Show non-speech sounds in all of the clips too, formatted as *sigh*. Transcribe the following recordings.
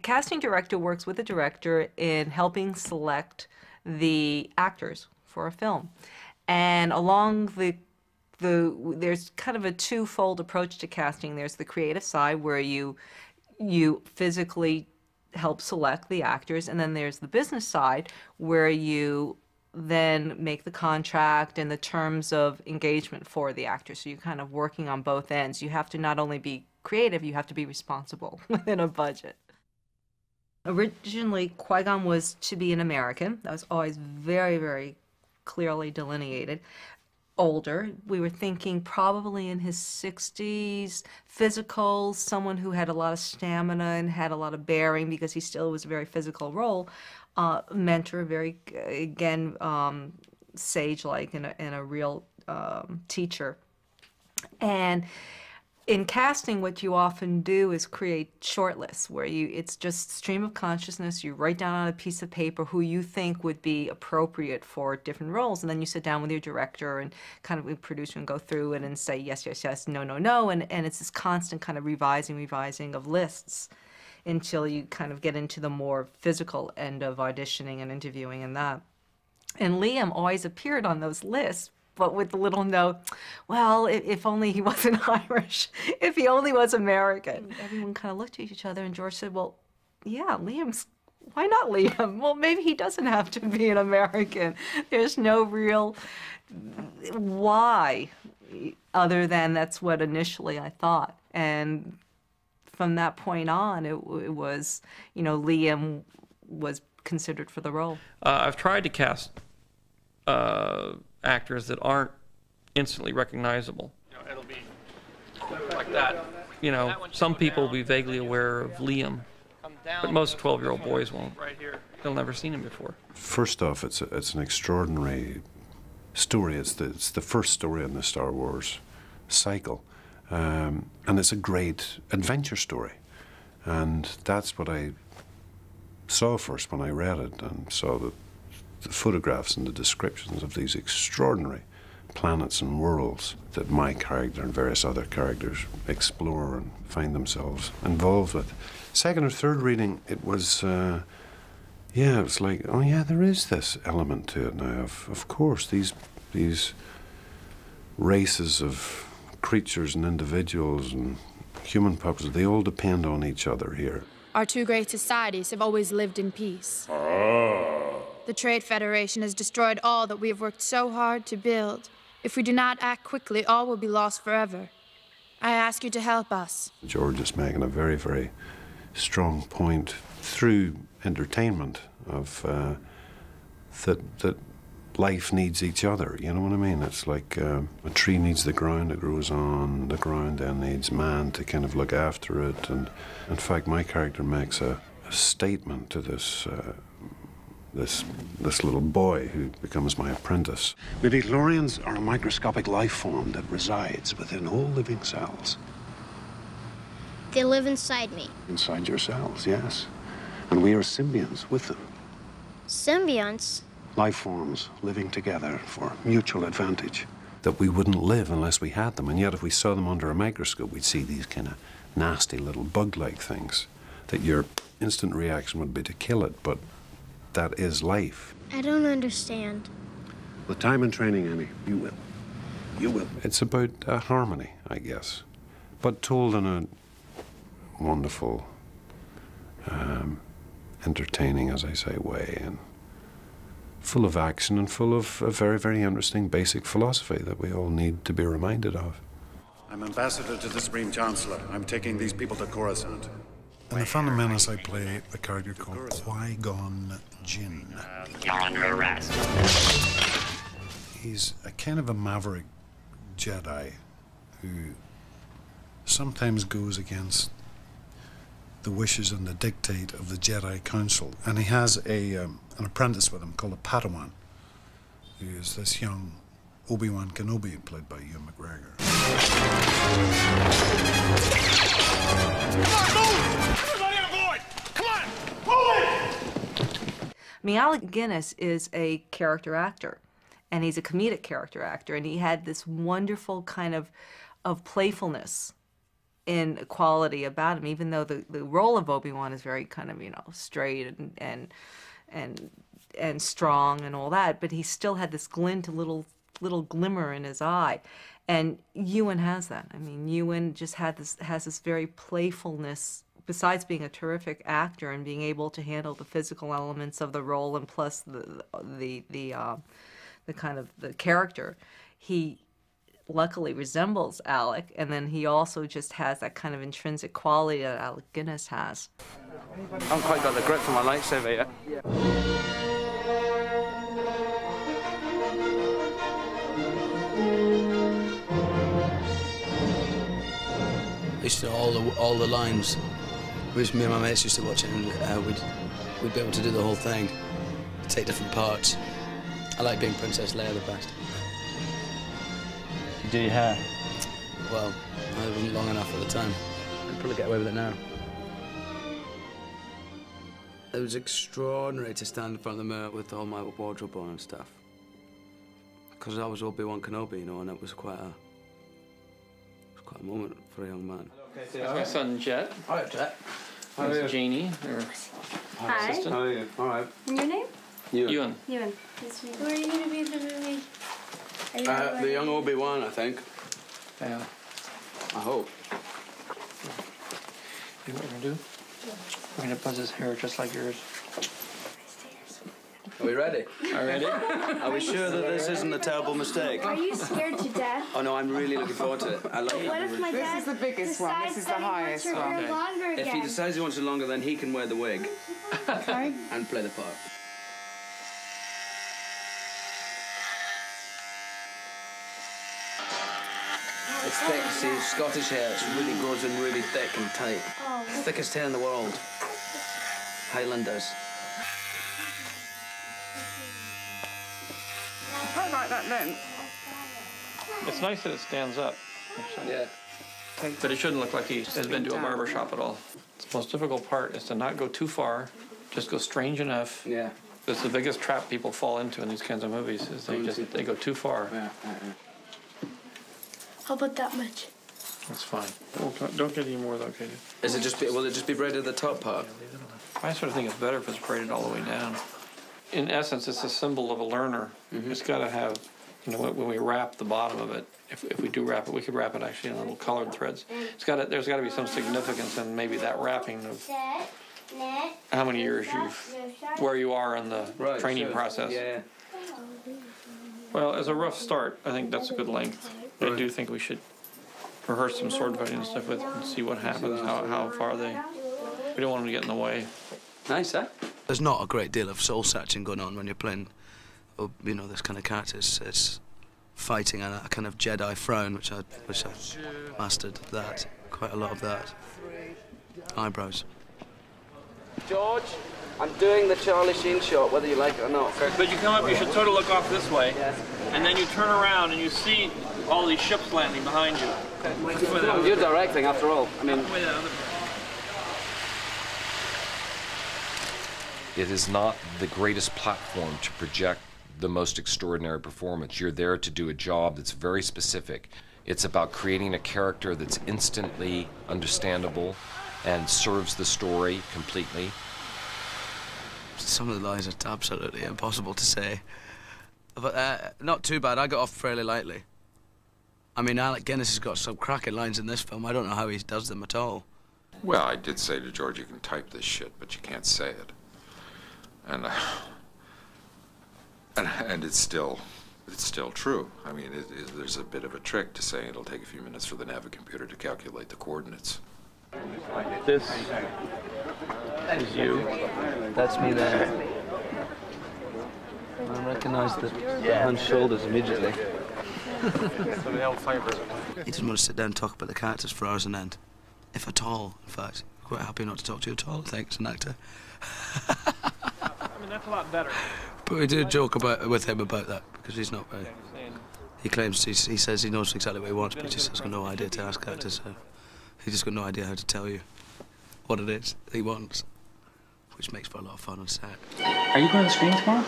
A casting director works with the director in helping select the actors for a film. And along the the there's kind of a twofold approach to casting. There's the creative side where you you physically help select the actors, and then there's the business side where you then make the contract and the terms of engagement for the actors. So you're kind of working on both ends. You have to not only be creative, you have to be responsible *laughs* within a budget. Originally, Qui Gon was to be an American. That was always very, very clearly delineated. Older, we were thinking probably in his 60s, physical, someone who had a lot of stamina and had a lot of bearing because he still was a very physical role. Uh, mentor, very, again, um, sage like and, and a, real um, teacher. And in casting, what you often do is create shortlists where you it's just stream of consciousness. You write down on a piece of paper who you think would be appropriate for different roles, and then you sit down with your director and kind of producer and go through it and say yes, yes, yes, no, no, no, and and it's this constant kind of revising, revising of lists until you kind of get into the more physical end of auditioning and interviewing and that. And Liam always appeared on those lists but with the little note, well, if, if, only he *laughs* wasn't Irish, if he only was American. Everyone kind of looked at each other, and George said, well, yeah, Liam's, why not Liam? Well, maybe he doesn't have to be an American. There's no real why other than that's what initially I thought. And from that point on, it, it was, you know, Liam was considered for the role. Uh, I've tried to cast uh, actors that aren't instantly recognizable. You know, it'll be like that. You know, some people will be vaguely aware of Liam, but most 12-year-old boys won't. They'll never seen him before. First off, it's a, it's an extraordinary story. It's the it's the first story in the Star Wars cycle, um, and it's a great adventure story, and that's what I saw first when I read it and saw the the photographs and the descriptions of these extraordinary planets and worlds that my character and various other characters explore and find themselves involved with. Second or third reading, it was, uh, yeah, it was like, oh yeah, there is this element to it now. Of, of course, these these races of creatures and individuals and human pups, they all depend on each other here. Our two great societies have always lived in peace. Oh. The Trade Federation has destroyed all that we have worked so hard to build. If we do not act quickly, all will be lost forever. I ask you to help us. George is making a very, very strong point through entertainment of uh, that that life needs each other. You know what I mean? It's like uh, a tree needs the ground it grows on. The ground then needs man to kind of look after it. And in fact, my character makes a, a statement to this. Uh, this, this little boy who becomes my apprentice. Midi-chlorians are a microscopic life form that resides within all living cells. They live inside me. Inside your cells, yes. And we are symbionts with them. Symbionts? Life forms living together for mutual advantage. That we wouldn't live unless we had them, and yet if we saw them under a microscope, we'd see these kind of nasty little bug-like things. That your instant reaction would be to kill it, but that is life. I don't understand. With time and training, Ani, you will. You will. It's about uh, harmony, I guess, but told in a wonderful, um, entertaining, as I say, way, and full of action and full of a very, very interesting basic philosophy that we all need to be reminded of. I'm ambassador to the Supreme Chancellor. I'm taking these people to Coruscant. In The fundamentals I play a character called Qui Gon Jinn. He's a kind of a maverick Jedi who sometimes goes against the wishes and the dictate of the Jedi Council. And he has a, um, an apprentice with him called a Padawan, who is this young Obi-Wan Kenobi, played by Ewan McGregor. Come on, move! Come on, I mean, Alec Guinness is a character actor, and he's a comedic character actor, and he had this wonderful kind of of playfulness in quality about him, even though the, the role of Obi Wan is very kind of you know straight and and and and strong and all that, but he still had this glint, a little little glimmer in his eye, and Ewan has that. I mean, Ewan just had this has this very playfulness. Besides being a terrific actor and being able to handle the physical elements of the role, and plus the the the uh, the kind of the character, he luckily resembles Alec, and then he also just has that kind of intrinsic quality that Alec Guinness has. I haven't quite got the grip for my lightsaber yet. Used to all the all the lines. Used, me and my mates used to watch it, and uh, we'd we'd be able to do the whole thing, take different parts. I like being Princess Leia the best. You do your hair. Well, I wasn't long enough at the time. I'd probably get away with it now. It was extraordinary to stand in front of the mirror with all my wardrobe on and stuff. Because I was Obi-Wan Kenobi, you know, and it was quite a, it was quite a moment for a young man. That's my son Jet. All right, Jet. This is Janie, our Hi. assistant. How are you? All right. And your name? Ewan. Ewan. Nice to. Who are you going to be in the movie? Are you Uh, the be- young Obi-Wan, I think. Yeah. I hope. You know what we're gonna do? We're gonna buzz his hair just like yours. Are we ready? All ready? Are we sure that this isn't a terrible mistake? Are you scared to death? Oh no, I'm really looking forward to it. I love What if my This dad is the biggest one. This is the that he wants highest one. hair If he decides he wants it longer, then he can wear the wig Okay. *laughs* and play the part. It's thick, see, Scottish hair, it really grows in really thick and tight. Oh, Thickest hair in the world. Highlanders. Quite like that length. It's nice that it stands up. actually. Yeah. But it shouldn't look like he has been to a barber shop at all. The most difficult part is to not go too far, just go strange enough. Yeah. That's the biggest trap people fall into in these kinds of movies is they just they go too far. Yeah, yeah, yeah. How about that much? That's fine. Don't, don't get any more though, Katie. Is it just be, will it just be braided at the top part? I sort of think it's better if it's braided all the way down. In essence, it's a symbol of a learner. Mm-hmm. It's got to have, you know, when, when we wrap the bottom of it, if, if we do wrap it, we could wrap it actually in little colored threads. It's got to, there's got to be some significance in maybe that wrapping of how many years you've, where you are in the training sure. process. Yeah. Well, as a rough start, I think that's a good length. I do think we should rehearse some sword fighting and stuff with and see what happens, how, how far they. We don't want them to get in the way. Nice, huh? There's not a great deal of soul searching going on when you're playing, you know, this kind of character. It's, it's fighting and a kind of Jedi frown, which I which I mastered that quite a lot of that. Eyebrows. George, I'm doing the Charlie Sheen shot, whether you like it or not. But you come up, you should sort of look off this way, and then you turn around and you see all these ships landing behind you. You're directing, after all. I mean, It is not the greatest platform to project the most extraordinary performance. You're there to do a job that's very specific. It's about creating a character that's instantly understandable and serves the story completely. some of the lines are absolutely impossible to say. But uh, not too bad. I got off fairly lightly. I mean, Alec Guinness has got some cracking lines in this film. I don't know how he does them at all. Well, I did say to George, you can type this shit, but you can't say it. And, uh, and, *coughs* and it's still, it's still true. I mean, it, it, there's a bit of a trick to saying it'll take a few minutes for the Navicomputer to calculate the coordinates. This is you. That's me there. I recognise the hand shoulders immediately. *laughs* He doesn't want to sit down and talk about the characters for hours on end. If at all, in fact. Quite happy not to talk to you at all, thanks, think, an actor. *laughs* I mean, that's a lot better. But we do joke about with him about that because he's not uh, very. He claims he's, he says he knows exactly what he wants, but he just has got no idea to ask actors. So he just got no idea how to tell you what it is he wants, which makes for a lot of fun on set. Are you going to the screen tomorrow?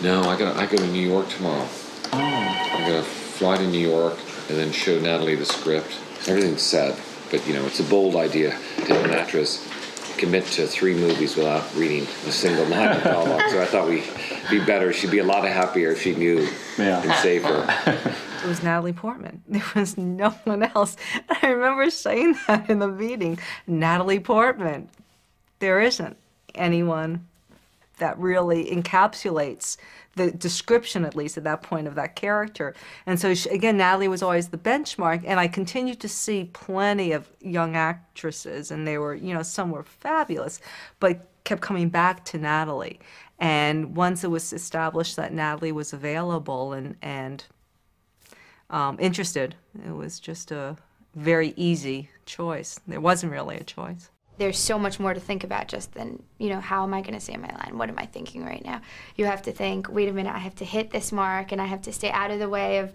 No, I got I go to New York tomorrow. Oh. I got to fly to New York and then show Natalie the script. Everything's set. But you know, it's a bold idea to have an actress commit to three movies without reading a single line of dialogue. So I thought we'd be better. She'd be a lot happier if she knew and safer. It was Natalie Portman. *laughs* There was no one else. I remember saying that in the meeting. Natalie Portman. There isn't anyone that really encapsulates the description, at least at that point, of that character. And so, she, again, Natalie was always the benchmark. And I continued to see plenty of young actresses, and they were, you know, some were fabulous, but kept coming back to Natalie. And once it was established that Natalie was available and, and um, interested, it was just a very easy choice. There wasn't really a choice there's so much more to think about just than you know how am i going to say my line? What am i thinking right now? You have to think wait a minute i have to hit this mark and i have to stay out of the way of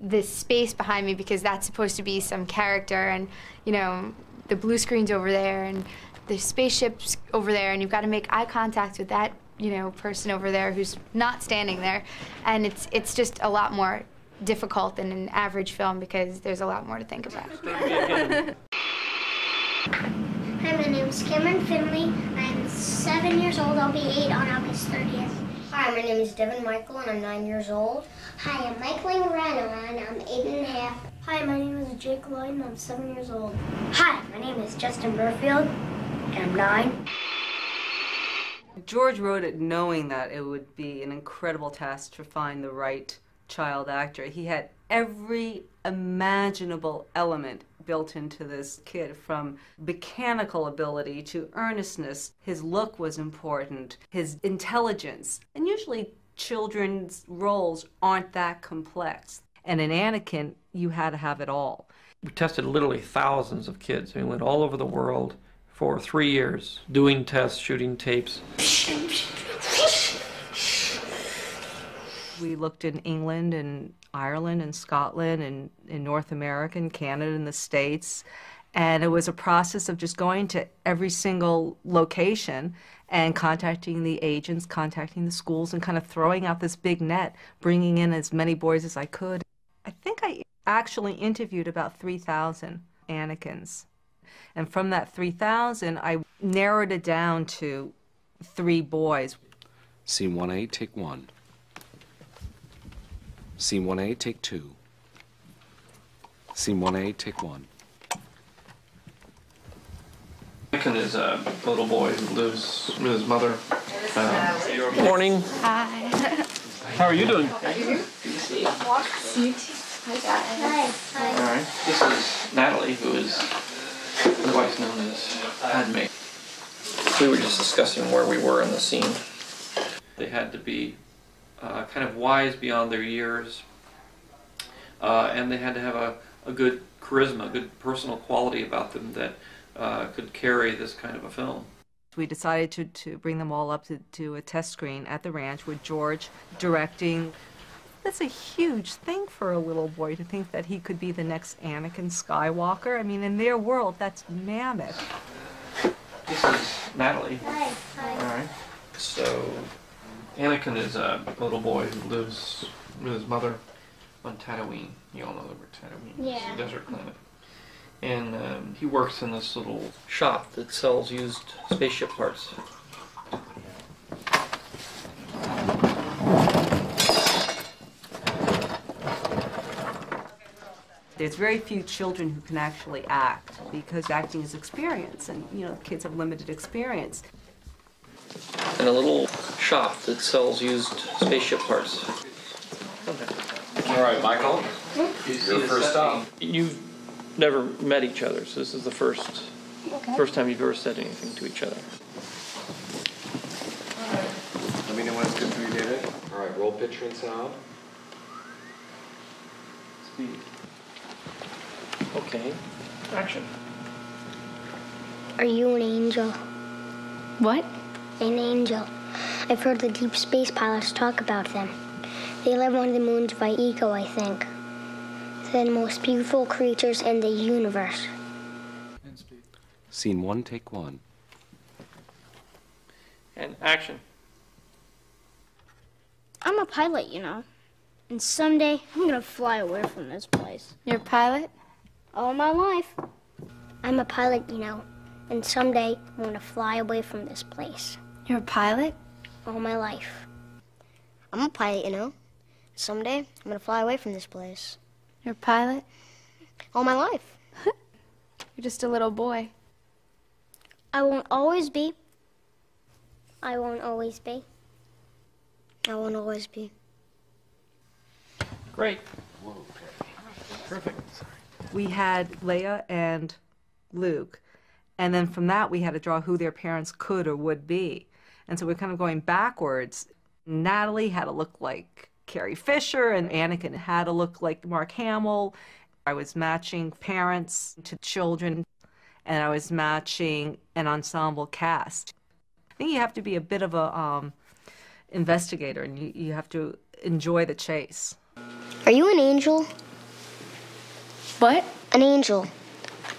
this space behind me because that's supposed to be some character and you know the blue screen's over there and the spaceship's over there and you've got to make eye contact with that you know person over there who's not standing there. And it's it's just a lot more difficult than an average film because there's a lot more to think about Hi, my name is Cameron Finley. I'm seven years old. I'll be eight on August 30th. Hi, my name is Devin Michael, and I'm nine years old. Hi, I'm Michael Rano, and I'm eight and a half. Hi, my name is Jake Lloyd, and I'm seven years old. Hi, my name is Justin Berfield, and I'm nine. George wrote it knowing that it would be an incredible task to find the right child actor. He had every imaginable element built into this kid from mechanical ability to earnestness. His look was important, his intelligence. And usually children's roles aren't that complex. And in Anakin, you had to have it all. We tested literally thousands of kids. We went all over the world for three years doing tests, shooting tapes. We looked in England and Ireland and Scotland and in North America and Canada and the States. And it was a process of just going to every single location and contacting the agents, contacting the schools, and kind of throwing out this big net, bringing in as many boys as I could. I think I actually interviewed about 3,000 Anakins. And from that 3,000, I narrowed it down to three boys. Scene 1A, take one. Scene 1A, take two. Scene 1A, take one. Lincoln is a little boy who lives with his mother. Uh, morning. Hi. *laughs* How are you doing? Hi, Hi. Hi. All right. This is Natalie, who is otherwise known as Padme. We were just discussing where we were in the scene. They had to be uh, kind of wise beyond their years, uh, and they had to have a, a good charisma, a good personal quality about them that uh, could carry this kind of a film. We decided to, to bring them all up to, to a test screen at the ranch with George directing. That's a huge thing for a little boy to think that he could be the next Anakin Skywalker. I mean, in their world, that's mammoth. This is Natalie. Hi. Hi. All right. So, Anakin is a little boy who lives with his mother on Tatooine. You all know where Tatooine is. Yeah. It's a desert planet. And um, he works in this little shop that sells used spaceship parts. There's very few children who can actually act because acting is experience, and you know, kids have limited experience. In a little shop that sells used spaceship parts. All right, Michael. Hmm? Your first stop. You've never met each other, so this is the first first time you've ever said anything to each other. Let me know when it's good for you, David. All right, roll picture and sound. Speed. Okay. Action. Are you an angel? What? An angel. I've heard the deep space pilots talk about them. They live on the moons of Iego, I think. They're the most beautiful creatures in the universe. Scene one, take one. And action. I'm a pilot, you know. And someday I'm gonna fly away from this place. You're a pilot? All my life. I'm a pilot, you know, and someday I'm going to fly away from this place. You're a pilot? All my life. I'm a pilot, you know. Someday I'm going to fly away from this place. You're a pilot? All my life. *laughs* You're just a little boy. I won't always be. I won't always be. I won't always be. Great. Perfect. We had Leia and Luke, and then from that we had to draw who their parents could or would be. And so we're kind of going backwards. Natalie had to look like Carrie Fisher, and Anakin had to look like Mark Hamill. I was matching parents to children, and I was matching an ensemble cast. I think you have to be a bit of a um, investigator, and you, you have to enjoy the chase. Are you an angel? What? An angel.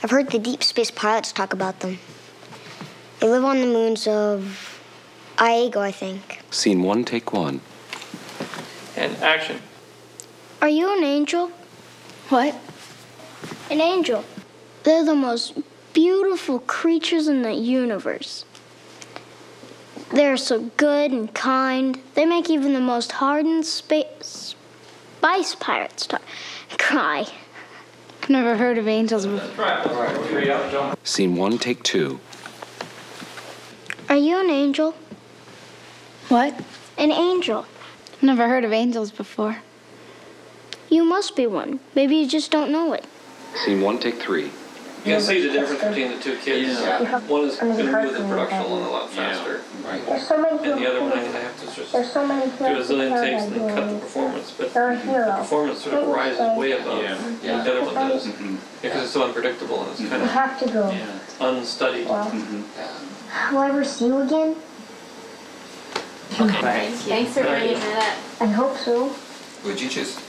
I've heard the deep space pilots talk about them. They live on the moons of Iego, I think. Scene one, take one. And action. Are you an angel? What? An angel. They're the most beautiful creatures in the universe. They're so good and kind. They make even the most hardened space spice pirates talk, cry. I've never heard of angels before. Scene one, take two. Are you an angel? What? An angel. Never heard of angels before. You must be one. Maybe you just don't know it. Scene one, take three. You can see the difference between the two kids. One is going to move the production along a lot faster. There's so many And the other one, I have to just There's so many do a zillion takes and then cut the performance. But the performance sort of rises way above what the other one does. Mm-hmm. Because it's so unpredictable and it's kind of have to go. unstudied. Will mm-hmm. I ever see you again? Thanks for bringing that I hope so. Who'd you choose?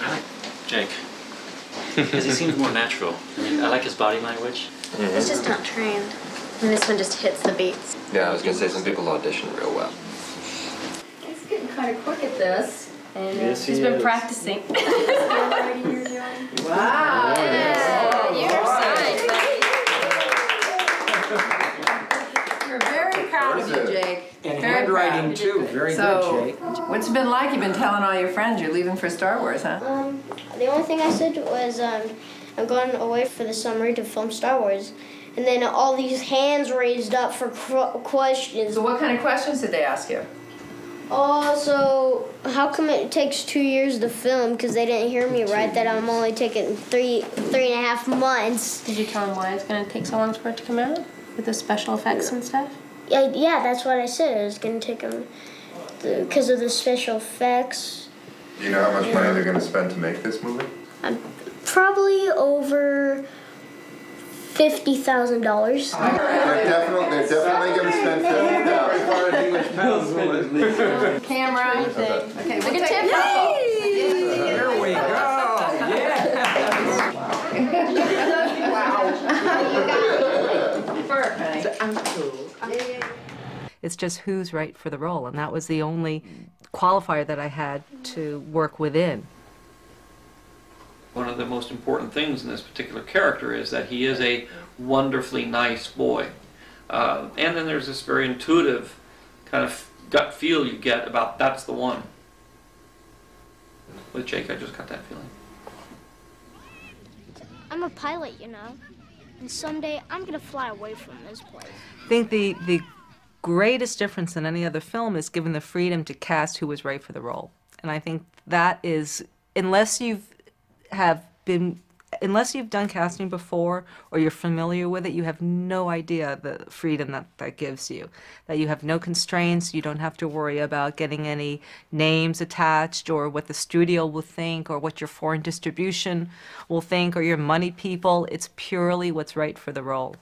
I like Jake. *laughs* Because he seems more natural. I mean, I like his body language. It's just not trained. And this one just hits the beats. Yeah, I was gonna say some people audition real well. He's getting kind of quick at this. And uh, Yes, he's he been is. practicing. *laughs* Wow. Yeah, you're signed. We're very proud of you, Jake. And Very handwriting proud. too. Very so, good, Jake. what's it been like? You've been telling all your friends you're leaving for Star Wars, huh? Um, the only thing I said was um, I'm going away for the summer to film Star Wars. And then all these hands raised up for questions. So, what kind of questions did they ask you? Oh, so how come it takes two years to film? Because they didn't hear me right. That I'm only taking three, three and a half months. Did you tell them why it's going to take so long for it to come out? With the special effects and stuff? Yeah, yeah, that's what I said. It was gonna take them because of the special effects. Do you know how much money they're going to spend to make this movie? I'm probably over fifty thousand dollars. They're definitely, they're definitely going to spend fifty thousand. Camera. Okay. Okay, we'll Look at take Tim. Yay! There we go. Work, *laughs* It's just who's right for the role, and that was the only qualifier that I had to work within. One of the most important things in this particular character is that he is a wonderfully nice boy. Uh, and then there's this very intuitive kind of gut feel you get about that's the one. With Jake, I just got that feeling. I'm a pilot, you know, and someday I'm gonna fly away from this place. I think the the greatest difference in any other film is given the freedom to cast who was right for the role, and I think that is unless you've have been unless you've done casting before or you're familiar with it, you have no idea the freedom that that gives you. That you have no constraints, you don't have to worry about getting any names attached or what the studio will think or what your foreign distribution will think or your money people. It's purely what's right for the role.